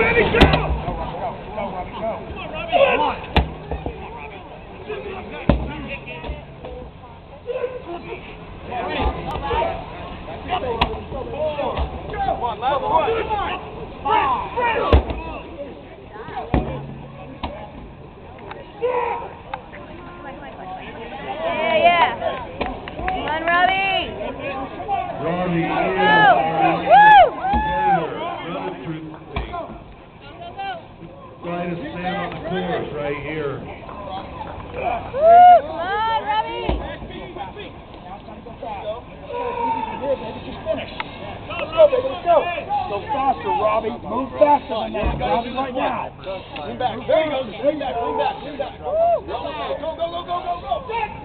baby, go! Come on. Come on, yeah. Come on, Robbie. Robbie is Try to stand on the course right here. Come on, Robbie. Let's go, baby, let's go. Go faster, Robbie. Move faster than that, Robbie, right now. Lean back. There you go. Lean back, lean back, lean back. Go, go, go, go, go, go.